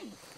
thing.